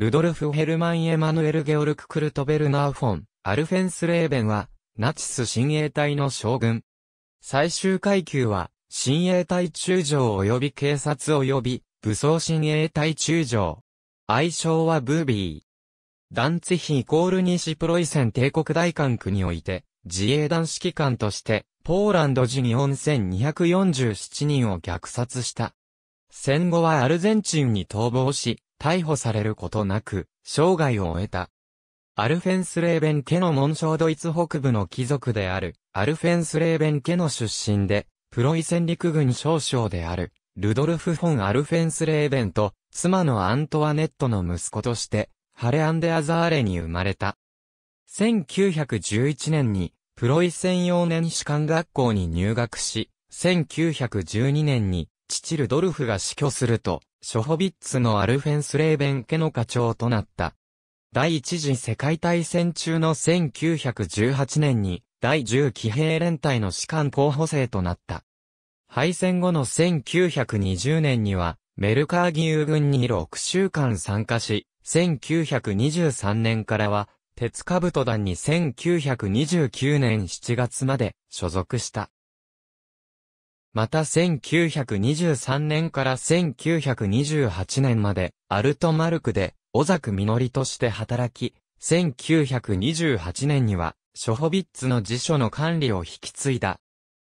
ルドルフ・ヘルマン・エマヌエル・ゲオルク・クルト・ベルナー・フォン、アルフェンス・レーベンは、ナチス親衛隊の将軍。最終階級は、親衛隊中将及び警察及び、武装親衛隊中将。愛称はブービー。ダンツヒイコール西プロイセン帝国大管区において、自衛団指揮官として、ポーランド人4247人を虐殺した。戦後はアルゼンチンに逃亡し、逮捕されることなく、生涯を終えた。アルフェンスレーベン家の紋章ドイツ北部の貴族である、アルフェンスレーベン家の出身で、プロイセン陸軍少将である、ルドルフ・フォン・アルフェンスレーベンと、妻のアントワネットの息子として、ハレアンデアザーレに生まれた。1911年に、プロイセン幼年士官学校に入学し、1912年に、父ルドルフが死去すると、ショホビッツのアルフェンスレーベン家の課長となった。第一次世界大戦中の1918年に第10騎兵連隊の士官候補生となった。敗戦後の1920年にはメルカーギウ軍に6週間参加し、1923年からは鉄兜団に1929年7月まで所属した。また1923年から1928年までアルトマルクで小作みのりとして働き、1928年には、ショホビッツの辞書の管理を引き継いだ。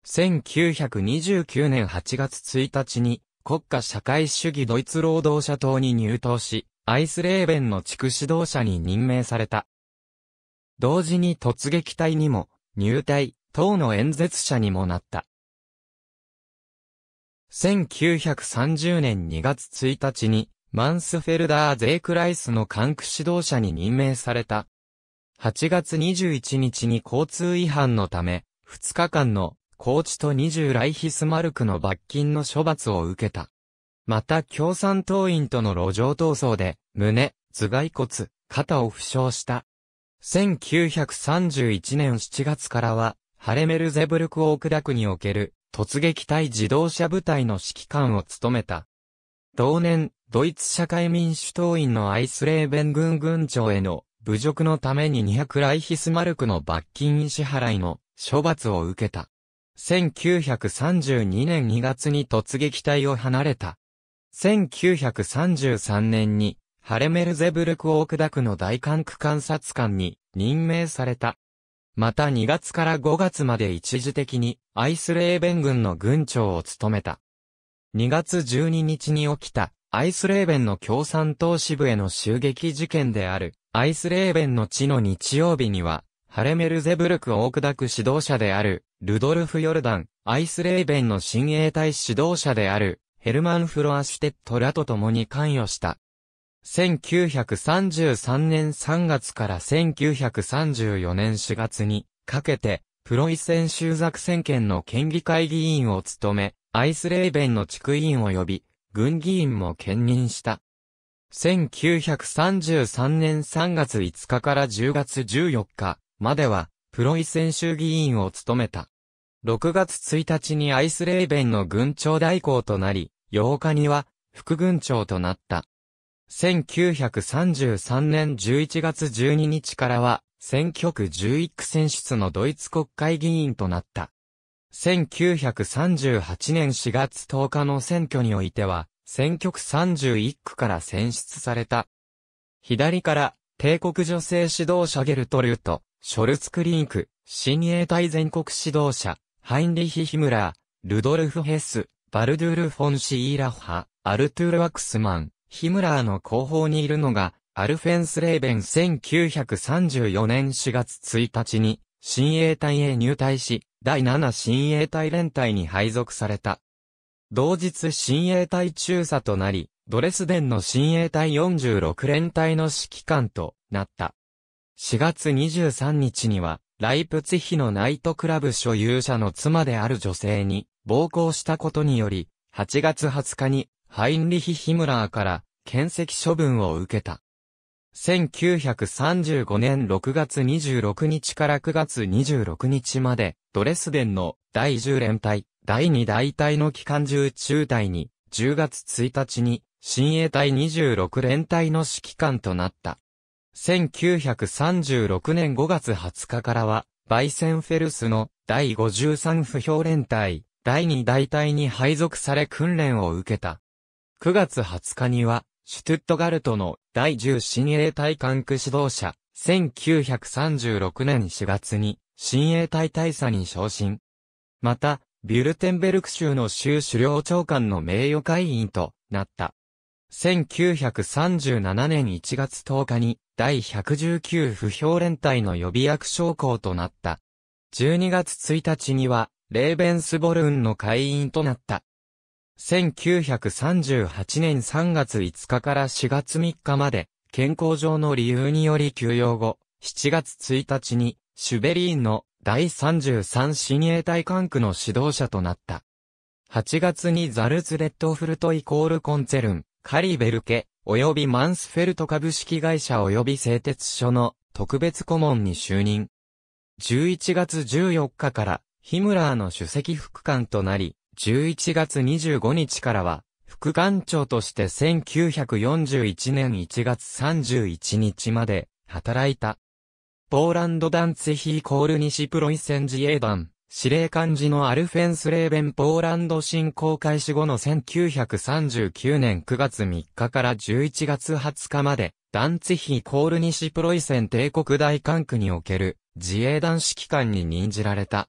1929年8月1日に、国家社会主義ドイツ労働者党に入党し、アイスレーベンの地区指導者に任命された。同時に突撃隊にも、入隊、党の演説者にもなった。1930年2月1日に、マンスフェルダー・ゼークライスの管区指導者に任命された。8月21日に交通違反のため、2日間のコーチと20ライヒスマルクの罰金の処罰を受けた。また共産党員との路上闘争で、胸、頭蓋骨、肩を負傷した。1931年7月からは、ハレメルゼブルクオークダ区における突撃隊自動車部隊の指揮官を務めた。同年、ドイツ社会民主党員のアイスレーベン軍軍長への侮辱のために200ライヒスマルクの罰金支払いの処罰を受けた。1932年2月に突撃隊を離れた。1933年にハレメルゼブルクオークダ区の大管区監察官に任命された。また2月から5月まで一時的にアイスレーベン軍の軍長を務めた。2月12日に起きたアイスレーベンの共産党支部への襲撃事件である、アイスレーベンの地の日曜日には、ハレメルゼブルクオークダク指導者である、ルドルフ・ヨルダン、アイスレーベンの親衛隊指導者である、ヘルマン・フロアシュテットらと共に関与した。1933年3月から1934年4月にかけて、プロイセン州ザク選権の県議会議員を務め、アイスレーベンの地区委員及び、軍議員も兼任した。1933年3月5日から10月14日までは、プロイセン州議員を務めた。6月1日にアイスレーベンの軍長代行となり、8日には副軍長となった。1933年11月12日からは、選挙区11区選出のドイツ国会議員となった。1938年4月10日の選挙においては、選挙区31区から選出された。左から、帝国女性指導者ゲルトルート、ショルツクリンク、親衛隊全国指導者、ハインリヒ・ヒムラー、ルドルフ・ヘス、バルドゥール・フォン・シーラッハ、アルトゥール・ワクスマン、ヒムラーの後方にいるのが、アルフェンス・レーベン1934年4月1日に、親衛隊へ入隊し、第7親衛隊連隊に配属された。同日親衛隊中佐となり、ドレスデンの親衛隊46連隊の指揮官となった。4月23日には、ライプツヒのナイトクラブ所有者の妻である女性に暴行したことにより、8月20日にハインリヒ・ヒムラーから検責処分を受けた。1935年6月26日から9月26日まで、ドレスデンの第10連隊、第2大隊の機関銃中隊に、10月1日に、親衛隊26連隊の指揮官となった。1936年5月20日からは、バイセンフェルスの第53不評連隊、第2大隊に配属され訓練を受けた。9月20日には、シュトゥットガルトの第10親衛隊管区指導者、1936年4月に親衛隊大佐に昇進。また、ビュルテンベルク州の州首領長官の名誉会員となった。1937年1月10日に第119不評連隊の予備役将校となった。12月1日にはレーベンスボルンの会員となった。1938年3月5日から4月3日まで健康上の理由により休養後、7月1日にシュベリーンの第33親衛隊管区の指導者となった。8月にザルツレッドフルトイコールコンツェルン、カリベルケ、及びマンスフェルト株式会社及び製鉄所の特別顧問に就任。11月14日からヒムラーの首席副官となり、11月25日からは副官長として1941年1月31日まで働いた。ポーランドダンツヒーコール西プロイセン自衛団。司令官時のアルフェンス・レーベンポーランド侵攻開始後の1939年9月3日から11月20日まで、ダンツヒー・コールニシプロイセン帝国大管区における自衛団指揮官に任じられた。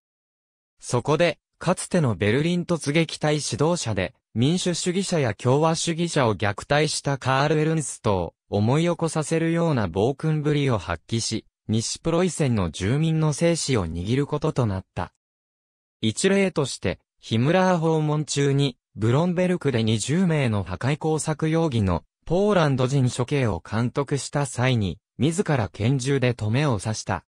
そこで、かつてのベルリン突撃隊指導者で、民主主義者や共和主義者を虐待したカール・エルンストを思い起こさせるような暴君ぶりを発揮し、西プロイセンの住民の生死を握ることとなった。一例として、ヒムラー訪問中に、ブロンベルクで20名の破壊工作容疑のポーランド人処刑を監督した際に、自ら拳銃で止めを刺した。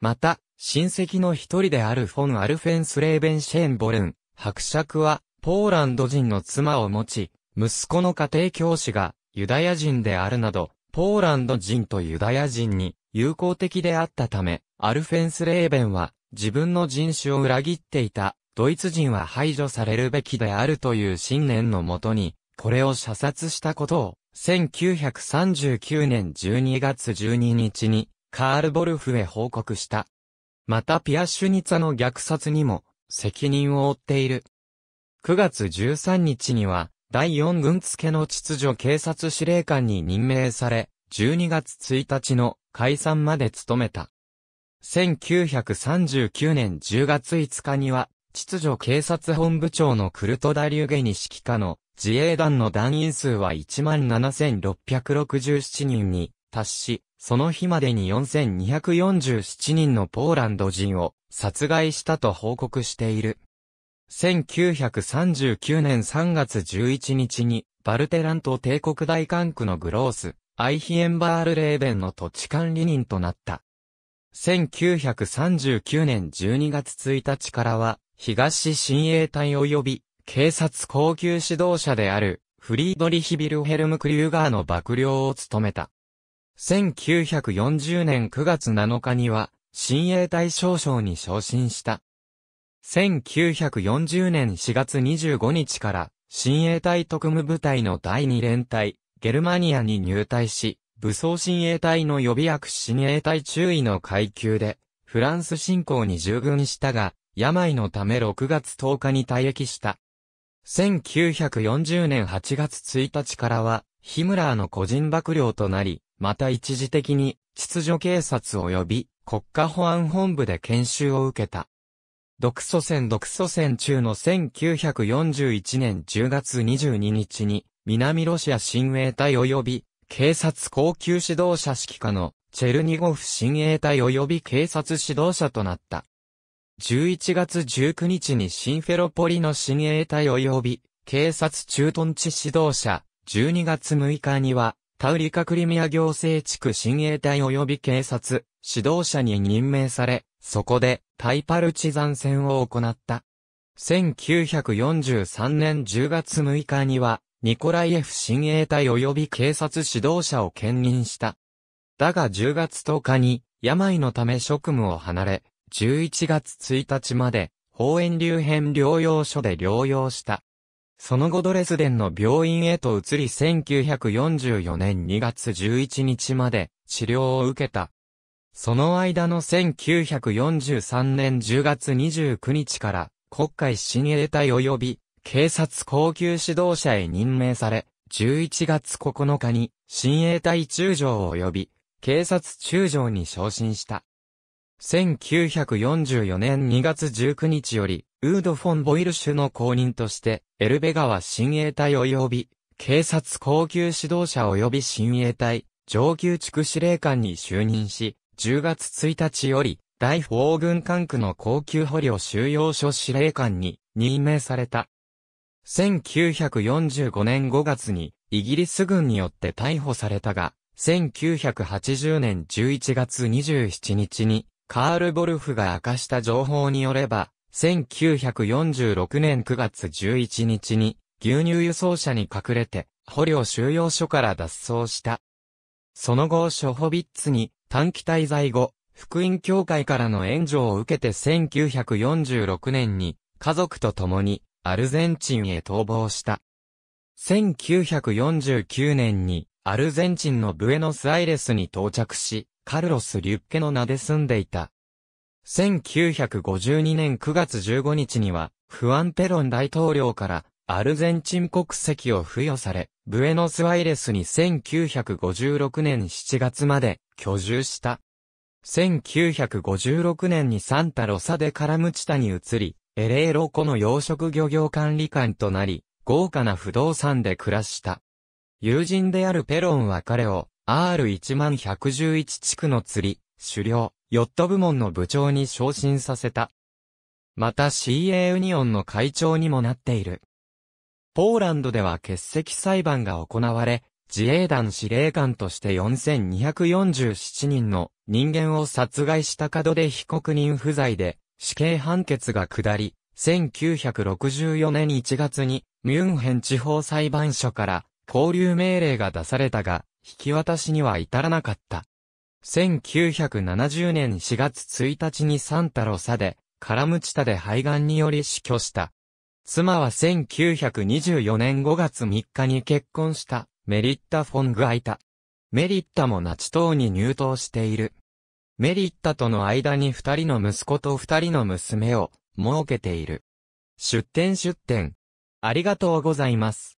また、親戚の一人であるフォン・アルフェンス・レーベンシェーンボルン、伯爵は、ポーランド人の妻を持ち、息子の家庭教師がユダヤ人であるなど、ポーランド人とユダヤ人に友好的であったため、アルフェンス・レーベンは自分の人種を裏切っていた、ドイツ人は排除されるべきであるという信念のもとに、これを射殺したことを、1939年12月12日に、カール・ボルフへ報告した。またピアシュニツァの虐殺にも、責任を負っている。9月13日には、第4軍付の秩序警察司令官に任命され、12月1日の解散まで務めた。1939年10月5日には、秩序警察本部長のクルトダリュゲニ指揮下の自衛団の団員数は17,667人に達し、その日までに4,247人のポーランド人を殺害したと報告している。1939年3月11日に、バルテラント帝国大管区のグロース、アイヒエンバールレーベンの土地管理人となった。1939年12月1日からは、東親衛隊及び警察高級指導者であるフリードリヒ・ビルヘルム・クリューガーの幕僚を務めた。1940年9月7日には、親衛隊少将に昇進した。1940年4月25日から、親衛隊特務部隊の第2連隊、ゲルマニアに入隊し、武装親衛隊の予備役親衛隊中尉の階級で、フランス侵攻に従軍したが、病のため6月10日に退役した。1940年8月1日からは、ヒムラーの個人幕僚となり、また一時的に秩序警察及び国家保安本部で研修を受けた。独ソ戦独ソ戦中の1941年10月22日に南ロシア親衛隊及び警察高級指導者指揮下のチェルニゴフ親衛隊及び警察指導者となった。11月19日にシンフェロポリの親衛隊及び警察駐屯地指導者、12月6日にはタウリカクリミア行政地区親衛隊及び警察指導者に任命され、そこでタイパルチザン戦を行った。1943年10月6日にはニコライエフ親衛隊及び警察指導者を兼任した。だが10月10日に病のため職務を離れ、11月1日まで、法園流編療養所で療養した。その後ドレスデンの病院へと移り1944年2月11日まで治療を受けた。その間の1943年10月29日から国会親衛隊及び警察高級指導者へ任命され、11月9日に親衛隊中将及び警察中将に昇進した。1944年2月19日より、ウード・フォン・ボイルシュの公認として、エルベ川親衛隊及び、警察高級指導者及び親衛隊、上級地区司令官に就任し、10月1日より、第4軍管区の高級捕虜収容所司令官に任命された。1945年5月に、イギリス軍によって逮捕されたが、1980年11月27日に、カール・ボルフが明かした情報によれば、1946年9月11日に牛乳輸送車に隠れて捕虜収容所から脱走した。その後ショホビッツに短期滞在後、福音協会からの援助を受けて1946年に家族と共にアルゼンチンへ逃亡した。1949年にアルゼンチンのブエノスアイレスに到着し、カルロス・リュッケの名で住んでいた。1952年9月15日には、フアン・ペロン大統領からアルゼンチン国籍を付与され、ブエノスアイレスに1956年7月まで居住した。1956年にサンタロサでカラムチタに移り、エレーロ湖の養殖漁業管理官となり、豪華な不動産で暮らした。友人であるペロンは彼を R11111 地区の釣り、狩猟、ヨット部門の部長に昇進させた。また CA ユニオンの会長にもなっている。ポーランドでは欠席裁判が行われ、自衛団司令官として4247人の人間を殺害した角で被告人不在で死刑判決が下り、1964年1月にミュンヘン地方裁判所から交流命令が出されたが、引き渡しには至らなかった。1970年4月1日にサンタロサで、カラムチタで肺がんにより死去した。妻は1924年5月3日に結婚したメリッタ・フォン・グアイタ。メリッタもナチ党に入党している。メリッタとの間に二人の息子と二人の娘を設けている。出展出展。ありがとうございます。